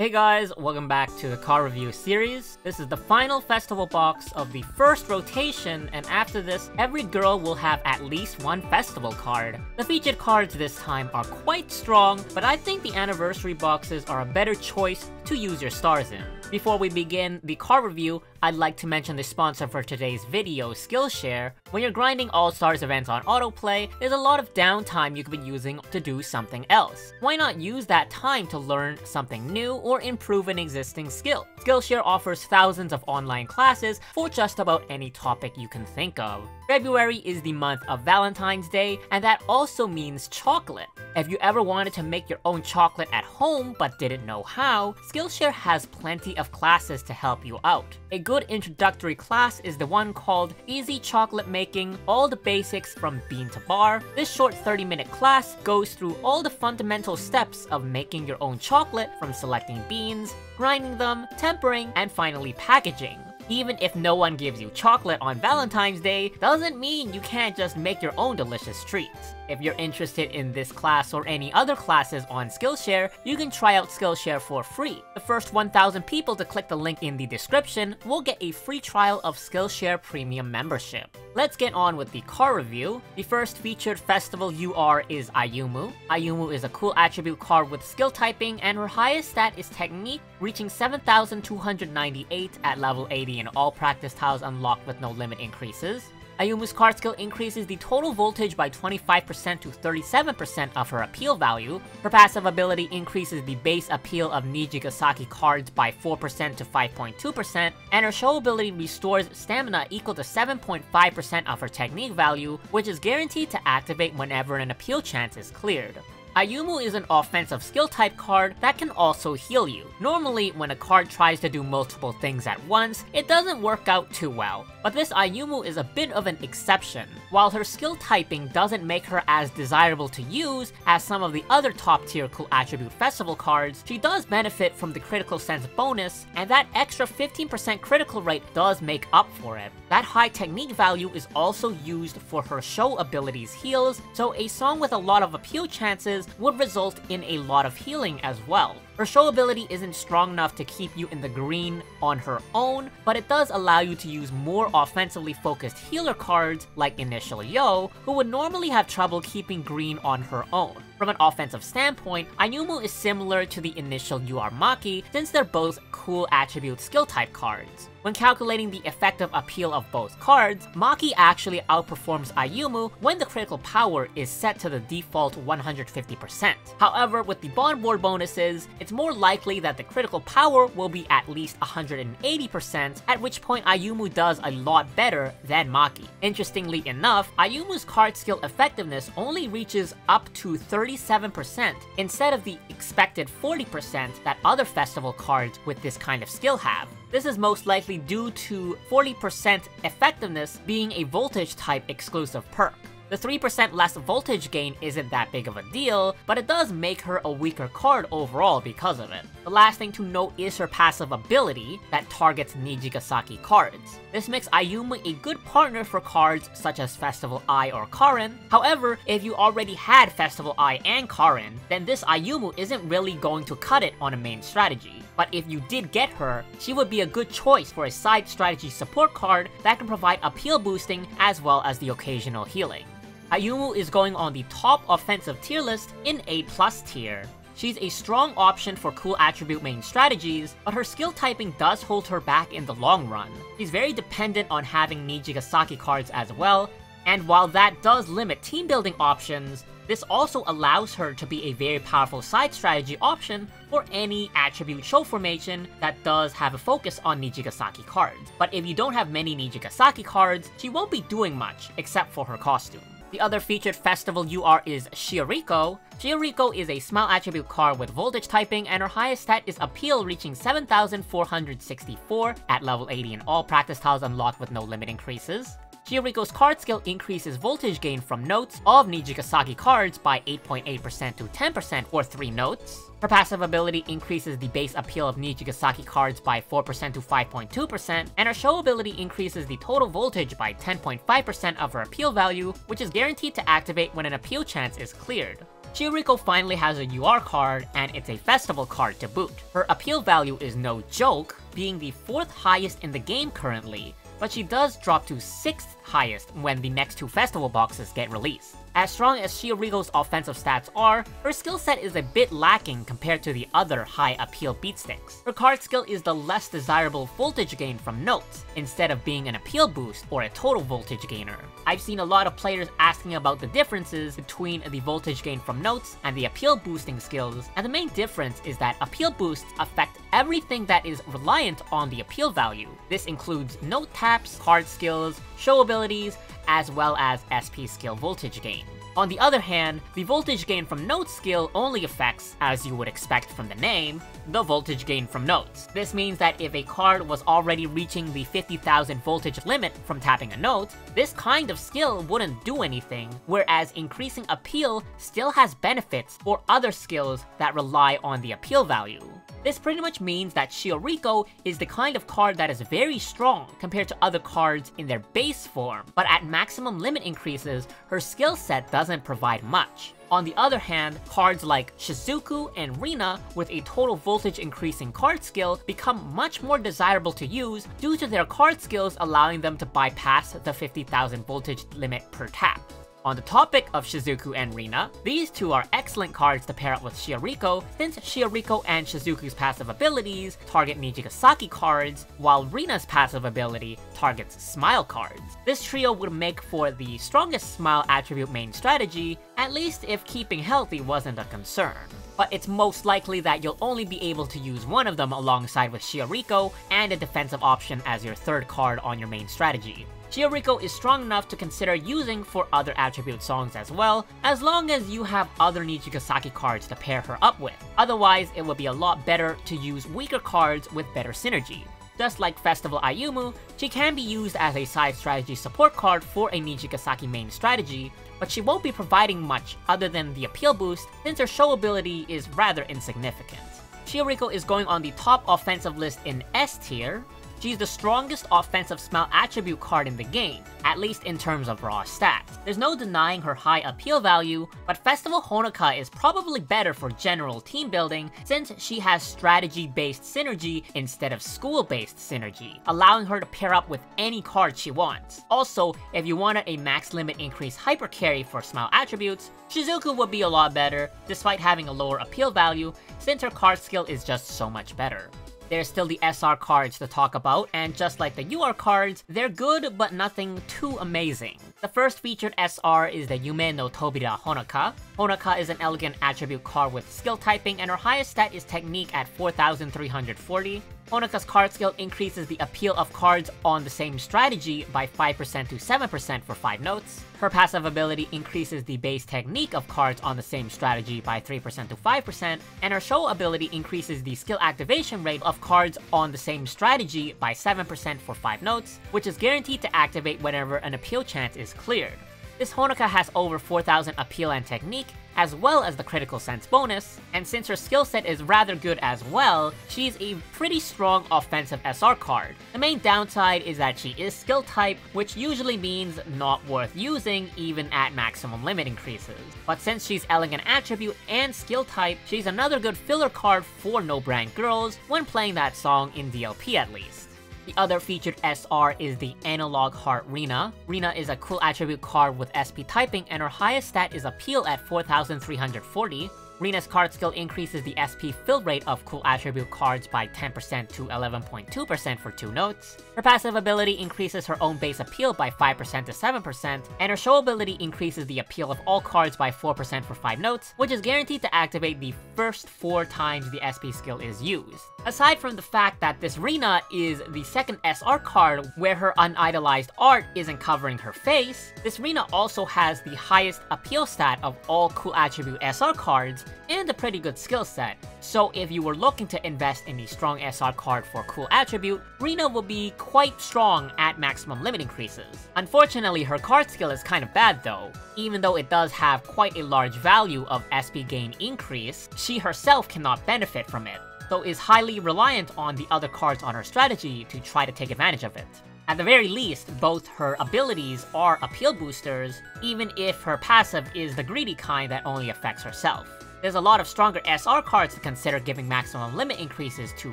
Hey guys, welcome back to the car review series. This is the final festival box of the first rotation, and after this, every girl will have at least one festival card. The featured cards this time are quite strong, but I think the anniversary boxes are a better choice to use your stars in. Before we begin the car review, I'd like to mention the sponsor for today's video, Skillshare. When you're grinding All-Stars events on autoplay, there's a lot of downtime you could be using to do something else. Why not use that time to learn something new or improve an existing skill? Skillshare offers thousands of online classes for just about any topic you can think of. February is the month of Valentine's Day, and that also means chocolate. If you ever wanted to make your own chocolate at home but didn't know how, Skillshare has plenty of classes to help you out. A good introductory class is the one called Easy Chocolate Making, all the basics from bean to bar. This short 30 minute class goes through all the fundamental steps of making your own chocolate from selecting beans, grinding them, tempering, and finally packaging. Even if no one gives you chocolate on Valentine's Day, doesn't mean you can't just make your own delicious treats. If you're interested in this class or any other classes on Skillshare, you can try out Skillshare for free. The first 1,000 people to click the link in the description will get a free trial of Skillshare Premium membership. Let's get on with the car review. The first featured festival UR is Ayumu. Ayumu is a cool attribute card with skill typing and her highest stat is Technique, reaching 7,298 at level 80 in all practice tiles unlocked with no limit increases. Ayumu's card skill increases the total voltage by 25% to 37% of her appeal value. Her passive ability increases the base appeal of Nijigasaki cards by 4% to 5.2%, and her show ability restores stamina equal to 7.5% of her technique value, which is guaranteed to activate whenever an appeal chance is cleared. Ayumu is an offensive skill type card that can also heal you. Normally, when a card tries to do multiple things at once, it doesn't work out too well. But this Ayumu is a bit of an exception. While her skill typing doesn't make her as desirable to use as some of the other top tier cool attribute festival cards, she does benefit from the critical sense bonus, and that extra 15% critical rate does make up for it. That high technique value is also used for her show abilities heals, so a song with a lot of appeal chances would result in a lot of healing as well. Her show ability isn't strong enough to keep you in the green on her own, but it does allow you to use more offensively focused healer cards like Initial You, who would normally have trouble keeping green on her own. From an offensive standpoint, Ayumu is similar to the initial UR Maki since they're both cool attribute skill type cards. When calculating the effective appeal of both cards, Maki actually outperforms Ayumu when the critical power is set to the default 150%. However, with the bond board bonuses, it's more likely that the critical power will be at least 180%, at which point Ayumu does a lot better than Maki. Interestingly enough, Ayumu's card skill effectiveness only reaches up to 37% instead of the expected 40% that other festival cards with this kind of skill have. This is most likely due to 40% effectiveness being a voltage type exclusive perk. The 3% less voltage gain isn't that big of a deal, but it does make her a weaker card overall because of it. The last thing to note is her passive ability that targets Nijigasaki cards. This makes Ayumu a good partner for cards such as Festival Ai or Karin. However, if you already had Festival Ai and Karin, then this Ayumu isn't really going to cut it on a main strategy. But if you did get her, she would be a good choice for a side strategy support card that can provide appeal boosting as well as the occasional healing. Ayumu is going on the top offensive tier list in A plus tier. She's a strong option for cool attribute main strategies, but her skill typing does hold her back in the long run. She's very dependent on having Nijigasaki cards as well, and while that does limit team building options, this also allows her to be a very powerful side strategy option for any attribute show formation that does have a focus on Nijigasaki cards. But if you don't have many Nijigasaki cards, she won't be doing much except for her costume. The other featured festival UR is Shioriko. Shioriko is a smile attribute card with voltage typing and her highest stat is appeal reaching 7464 at level 80 in all practice tiles unlocked with no limit increases. Shioriko's card skill increases voltage gain from notes of Nijigasaki cards by 8.8% to 10% or 3 notes. Her passive ability increases the base appeal of Nijigasaki cards by 4% to 5.2%, and her show ability increases the total voltage by 10.5% of her appeal value, which is guaranteed to activate when an appeal chance is cleared. Shioriko finally has a UR card, and it's a festival card to boot. Her appeal value is no joke, being the 4th highest in the game currently, but she does drop to 6th highest when the next two festival boxes get released. As strong as Shioriko's offensive stats are, her skill set is a bit lacking compared to the other high appeal beatsticks. Her card skill is the less desirable voltage gain from notes, instead of being an appeal boost or a total voltage gainer. I've seen a lot of players asking about the differences between the voltage gain from notes and the appeal boosting skills, and the main difference is that appeal boosts affect everything that is reliant on the appeal value. This includes note taps, card skills, show abilities, as well as SP skill voltage gain. On the other hand, the voltage gain from note skill only affects, as you would expect from the name, the voltage gain from notes. This means that if a card was already reaching the 50,000 voltage limit from tapping a note, this kind of skill wouldn't do anything, whereas increasing appeal still has benefits for other skills that rely on the appeal value. This pretty much means that Shioriko is the kind of card that is very strong compared to other cards in their base form, but at maximum limit increases, her skill set doesn't provide much. On the other hand, cards like Shizuku and Rina with a total voltage increasing card skill become much more desirable to use due to their card skills allowing them to bypass the 50,000 voltage limit per tap. On the topic of Shizuku and Rina, these two are excellent cards to pair up with Shioriko, since Shioriko and Shizuku's passive abilities target Nijigasaki cards, while Rina's passive ability targets Smile cards. This trio would make for the strongest Smile attribute main strategy, at least if keeping healthy wasn't a concern but it's most likely that you'll only be able to use one of them alongside with Shioriko and a defensive option as your third card on your main strategy. Shioriko is strong enough to consider using for other attribute songs as well, as long as you have other Nijigasaki cards to pair her up with. Otherwise, it would be a lot better to use weaker cards with better synergy. Just like Festival Ayumu, she can be used as a side strategy support card for a Nijigasaki main strategy, but she won't be providing much other than the appeal boost since her show ability is rather insignificant. Shioriko is going on the top offensive list in S tier, She's the strongest offensive smile attribute card in the game, at least in terms of raw stats. There's no denying her high appeal value, but Festival Honoka is probably better for general team building since she has strategy-based synergy instead of school-based synergy, allowing her to pair up with any card she wants. Also, if you wanted a max limit increase hyper carry for smile attributes, Shizuku would be a lot better, despite having a lower appeal value, since her card skill is just so much better. There's still the SR cards to talk about, and just like the UR cards, they're good but nothing too amazing. The first featured SR is the Yume no Tobira Honoka. Honoka is an elegant attribute card with skill typing, and her highest stat is Technique at 4340. Honoka's card skill increases the appeal of cards on the same strategy by 5% to 7% for 5 notes. Her passive ability increases the base technique of cards on the same strategy by 3% to 5%, and her show ability increases the skill activation rate of cards on the same strategy by 7% for 5 notes, which is guaranteed to activate whenever an appeal chance is cleared. This Honoka has over 4000 appeal and technique, as well as the critical sense bonus, and since her skill set is rather good as well, she's a pretty strong offensive SR card. The main downside is that she is skill type, which usually means not worth using even at maximum limit increases. But since she's elegant attribute and skill type, she's another good filler card for no brand girls when playing that song in DLP at least. The other featured SR is the Analog Heart Rina. Rina is a cool attribute card with SP typing and her highest stat is Appeal at 4340, Rina's card skill increases the SP fill rate of cool attribute cards by 10% to 11.2% for 2 notes. Her passive ability increases her own base appeal by 5% to 7%, and her show ability increases the appeal of all cards by 4% for 5 notes, which is guaranteed to activate the first 4 times the SP skill is used. Aside from the fact that this Rina is the second SR card where her unidolized art isn't covering her face, this Rina also has the highest appeal stat of all cool attribute SR cards, and a pretty good skill set. So if you were looking to invest in a strong SR card for cool attribute, Rina will be quite strong at maximum limit increases. Unfortunately, her card skill is kind of bad though. Even though it does have quite a large value of SP gain increase, she herself cannot benefit from it, so is highly reliant on the other cards on her strategy to try to take advantage of it. At the very least, both her abilities are appeal boosters, even if her passive is the greedy kind that only affects herself. There's a lot of stronger SR cards to consider giving maximum limit increases to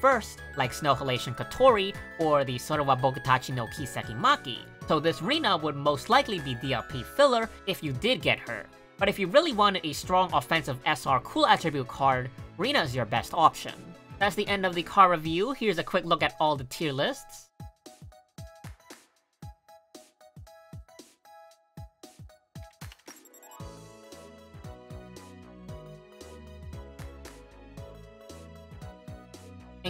first, like Snow Halation Kotori or the Sorewa Bokutachi no Kiseki Maki, so this Rina would most likely be DLP filler if you did get her. But if you really wanted a strong offensive SR cool attribute card, Rina is your best option. That's the end of the car review, here's a quick look at all the tier lists.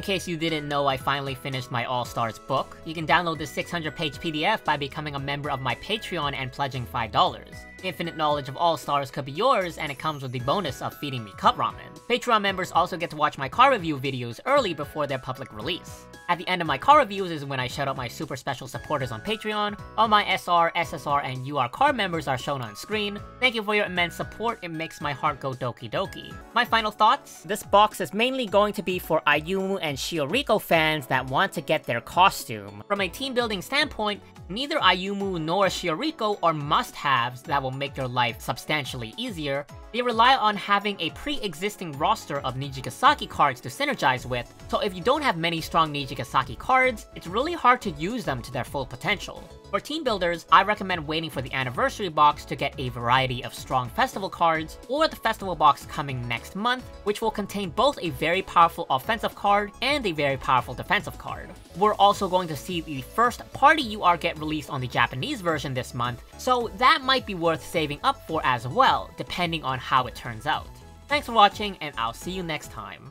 In case you didn't know I finally finished my All-Stars book, you can download this 600-page PDF by becoming a member of my Patreon and pledging $5. Infinite knowledge of All-Stars could be yours, and it comes with the bonus of feeding me cup ramen. Patreon members also get to watch my car review videos early before their public release. At the end of my car reviews is when I shout out my super special supporters on Patreon. All my SR, SSR, and UR car members are shown on screen. Thank you for your immense support, it makes my heart go doki doki. My final thoughts? This box is mainly going to be for Ayumu and Shioriko fans that want to get their costume. From a team building standpoint, neither Ayumu nor Shioriko are must-haves that will make your life substantially easier, they rely on having a pre-existing roster of Nijigasaki cards to synergize with, so if you don't have many strong Nijigasaki cards, it's really hard to use them to their full potential. For team builders, I recommend waiting for the anniversary box to get a variety of strong festival cards, or the festival box coming next month, which will contain both a very powerful offensive card and a very powerful defensive card. We're also going to see the first party UR get released on the Japanese version this month, so that might be worth saving up for as well, depending on how it turns out. Thanks for watching, and I'll see you next time.